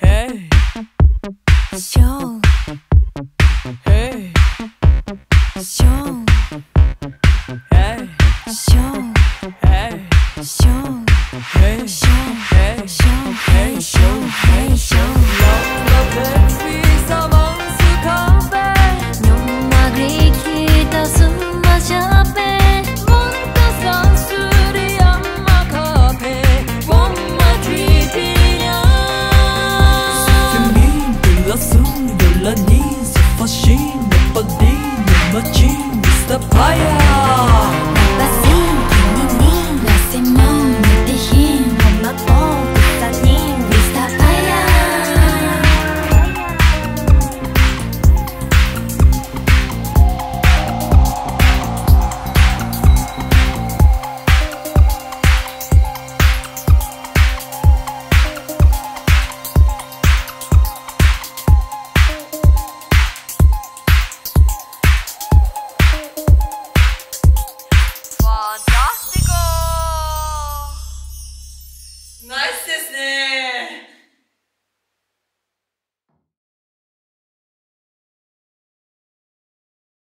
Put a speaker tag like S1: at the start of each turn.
S1: Hey,
S2: show,
S1: hey,
S2: show,
S1: hey,
S2: show,
S1: hey,
S2: show.